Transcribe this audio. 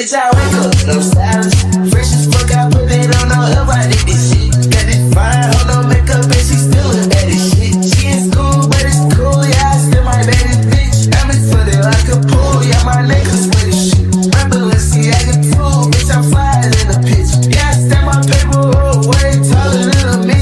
Bitch, I wake up, no silence. Fresh as fuck, I put it on all up. I did this shit. got it fine, hold on, makeup, and she still look at shit. She in school, but it's cool, yeah, I still my baby bitch. I'm as funny like a pool, yeah, my neck is wet as see I can fool. bitch, I'm flying in the pitch. Yeah, I stand my paper, oh, way taller than a man.